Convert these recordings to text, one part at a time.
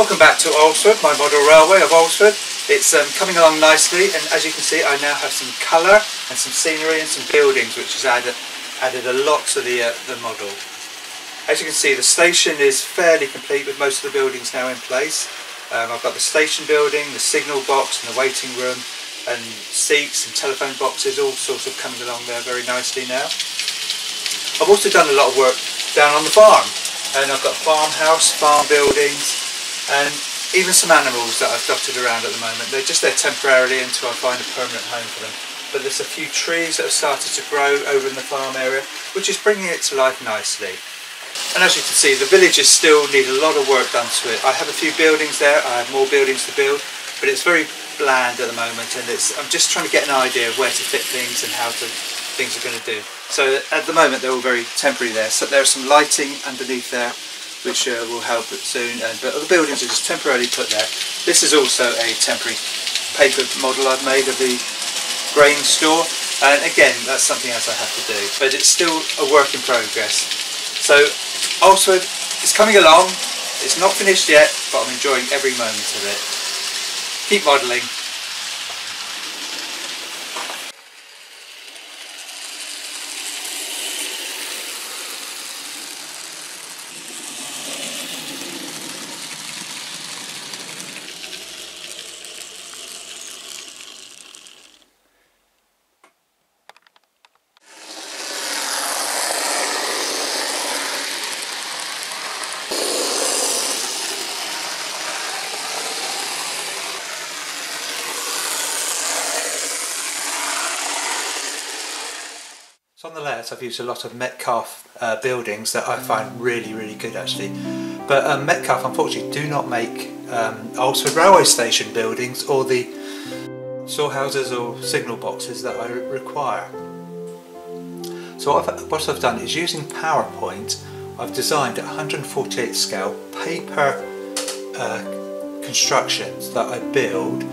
Welcome back to Alresford, my model railway of Alresford. It's um, coming along nicely and as you can see I now have some colour and some scenery and some buildings which has added, added a lot to the, uh, the model. As you can see the station is fairly complete with most of the buildings now in place. Um, I've got the station building, the signal box and the waiting room and seats and telephone boxes all sorts of coming along there very nicely now. I've also done a lot of work down on the farm and I've got farmhouse, farm buildings and even some animals that I've dotted around at the moment. They're just there temporarily until I find a permanent home for them. But there's a few trees that have started to grow over in the farm area which is bringing it to life nicely. And as you can see the villages still need a lot of work done to it. I have a few buildings there, I have more buildings to build but it's very bland at the moment and it's, I'm just trying to get an idea of where to fit things and how to, things are going to do. So at the moment they're all very temporary there. So there's some lighting underneath there which uh, will help it soon. And, but the buildings are just temporarily put there. This is also a temporary paper model I've made of the grain store. And again, that's something else I have to do. But it's still a work in progress. So also it's coming along. It's not finished yet, but I'm enjoying every moment of it. Keep modelling. So on the layout I've used a lot of Metcalfe uh, buildings that I find really really good actually. But um, Metcalfe unfortunately do not make um, Alresford railway station buildings or the storehouses or signal boxes that I re require. So what I've, what I've done is using PowerPoint I've designed at 148 scale paper uh, constructions that I build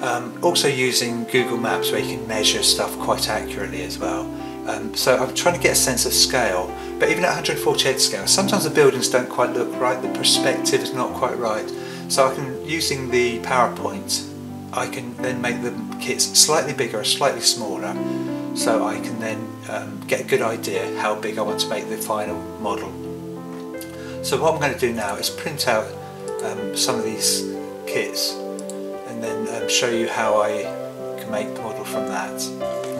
um, also using Google Maps where you can measure stuff quite accurately as well. Um, so I'm trying to get a sense of scale, but even at 148 scale, sometimes the buildings don't quite look right, the perspective is not quite right. So I can, using the PowerPoint, I can then make the kits slightly bigger or slightly smaller, so I can then um, get a good idea how big I want to make the final model. So what I'm going to do now is print out um, some of these kits and then um, show you how I can make the model from that.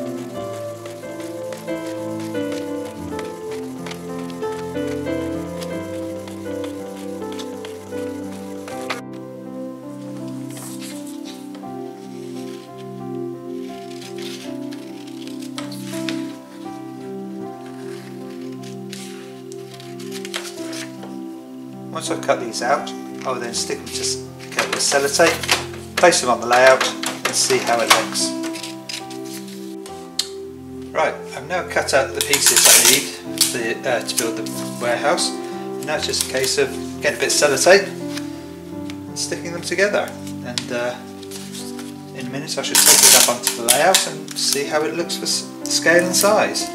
Once I've cut these out, I will then stick them to with sellotape, place them on the layout and see how it looks. Right, I've now cut out the pieces I need to, uh, to build the warehouse. Now it's just a case of getting a bit of sellotape and sticking them together. And uh, in a minute I should take it up onto the layout and see how it looks for scale and size.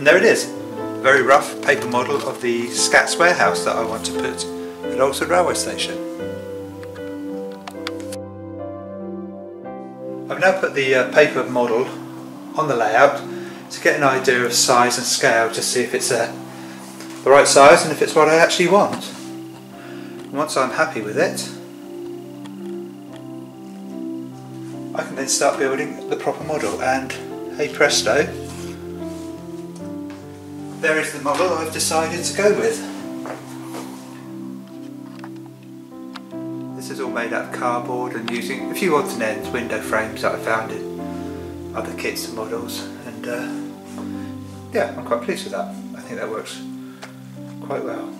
And there it is, a very rough paper model of the Scats warehouse that I want to put at Alresford railway station. I've now put the uh, paper model on the layout to get an idea of size and scale to see if it's uh, the right size and if it's what I actually want. And once I'm happy with it, I can then start building the proper model and hey presto, there is the model I've decided to go with. This is all made out of cardboard and using a few odds and ends window frames that I found in other kits and models and uh, yeah I'm quite pleased with that. I think that works quite well.